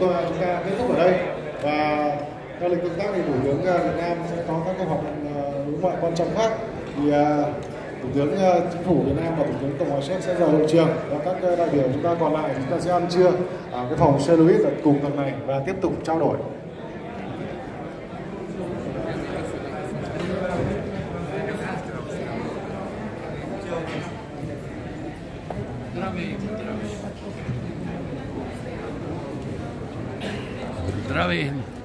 chúng ta kết thúc ở đây. Và theo lịch công tác thì thủ tướng ờ, Việt Nam sẽ có các cuộc họp ờ, đối ngoại quan trọng khác. Thì ờ, thủ tướng chính phủ Việt Nam và thủ tướng cộng hòa séc sẽ rời hội trường. Và các đại biểu chúng ta còn lại chúng ta sẽ ăn trưa ở cái phòng xe Louis ở cùng tầng này và tiếp tục trao đổi. otra vez.